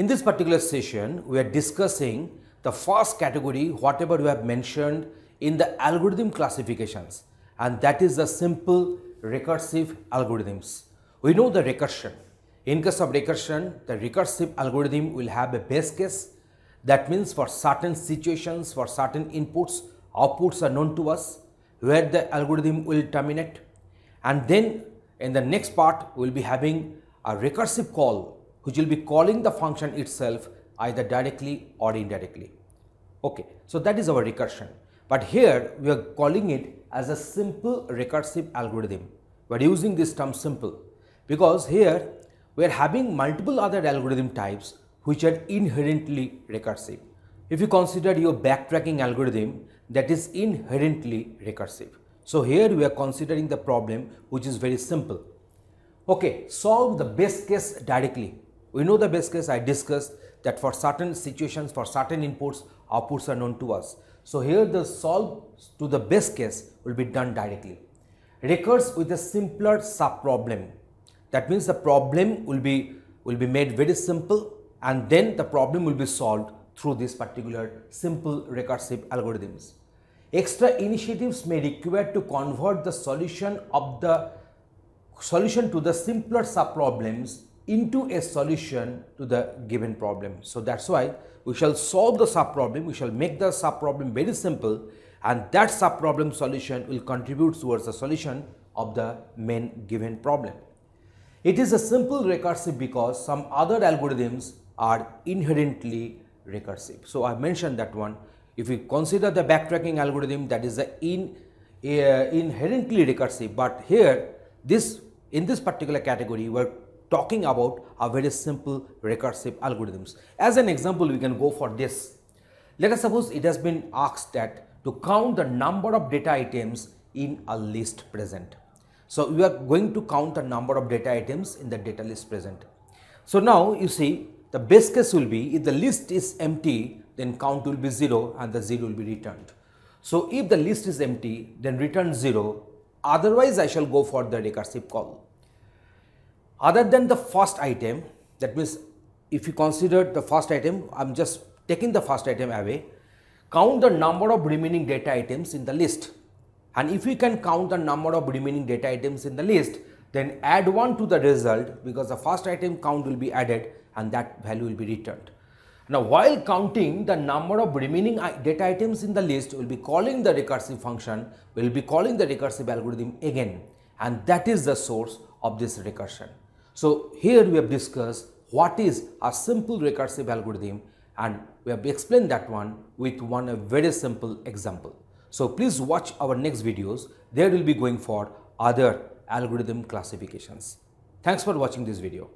In this particular session, we are discussing the first category, whatever we have mentioned in the algorithm classifications, and that is the simple recursive algorithms. We know the recursion. In case of recursion, the recursive algorithm will have a base case. That means for certain situations, for certain inputs, outputs are known to us, where the algorithm will terminate. And then in the next part, we will be having a recursive call which will be calling the function itself either directly or indirectly. Okay, so that is our recursion. But here we are calling it as a simple recursive algorithm. We are using this term simple because here we are having multiple other algorithm types which are inherently recursive. If you consider your backtracking algorithm that is inherently recursive. So here we are considering the problem which is very simple. Okay, solve the best case directly. We know the best case I discussed that for certain situations, for certain inputs, outputs are known to us. So here the solve to the best case will be done directly. Recurs with a simpler subproblem. That means the problem will be will be made very simple and then the problem will be solved through this particular simple recursive algorithms. Extra initiatives may require to convert the solution of the solution to the simpler subproblems into a solution to the given problem. So that's why we shall solve the subproblem, we shall make the subproblem very simple and that subproblem solution will contribute towards the solution of the main given problem. It is a simple recursive because some other algorithms are inherently recursive. So I mentioned that one. If we consider the backtracking algorithm that is the in, uh, inherently recursive, but here this in this particular category we are talking about a very simple recursive algorithms. As an example, we can go for this. Let us suppose it has been asked that to count the number of data items in a list present. So we are going to count the number of data items in the data list present. So now you see the best case will be if the list is empty then count will be 0 and the 0 will be returned. So if the list is empty then return 0 otherwise I shall go for the recursive call. Other than the first item that means if you consider the first item I am just taking the first item away count the number of remaining data items in the list and if we can count the number of remaining data items in the list then add 1 to the result because the first item count will be added and that value will be returned. Now while counting the number of remaining data items in the list will be calling the recursive function, we will be calling the recursive algorithm again and that is the source of this recursion. So here we have discussed what is a simple recursive algorithm and we have explained that one with one very simple example. So please watch our next videos. There will be going for other algorithm classifications. Thanks for watching this video.